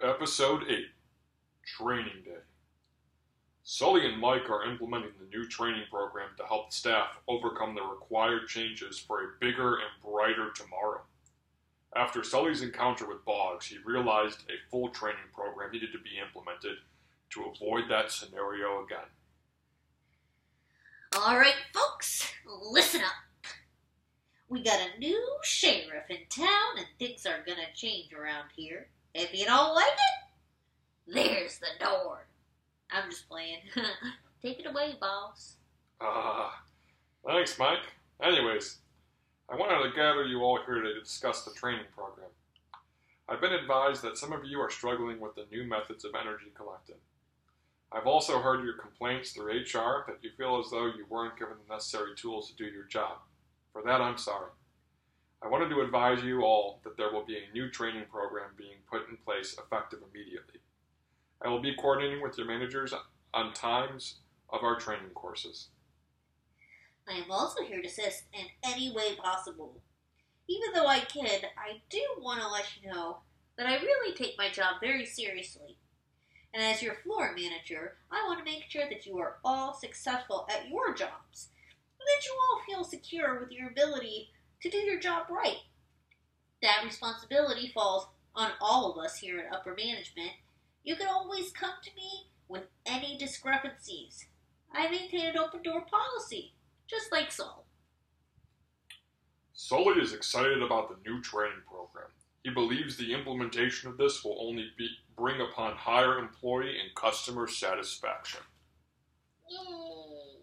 Episode 8 Training Day. Sully and Mike are implementing the new training program to help staff overcome the required changes for a bigger and brighter tomorrow. After Sully's encounter with Boggs, he realized a full training program needed to be implemented to avoid that scenario again. All right, folks, listen up. We got a new sheriff in town, and things are gonna change around here. If you don't like it, there's the door. I'm just playing. Take it away, boss. Ah, thanks, Mike. Anyways, I wanted to gather you all here to discuss the training program. I've been advised that some of you are struggling with the new methods of energy collecting. I've also heard your complaints through HR that you feel as though you weren't given the necessary tools to do your job. For that, I'm sorry. I wanted to advise you all that there will be a new training program being put place effective immediately. I will be coordinating with your managers on times of our training courses. I am also here to assist in any way possible. Even though I kid, I do want to let you know that I really take my job very seriously. And as your floor manager, I want to make sure that you are all successful at your jobs, and that you all feel secure with your ability to do your job right. That responsibility falls on all of us here at upper management. You can always come to me with any discrepancies. I maintain an open door policy, just like Saul. Sully is excited about the new training program. He believes the implementation of this will only be, bring upon higher employee and customer satisfaction. Yay.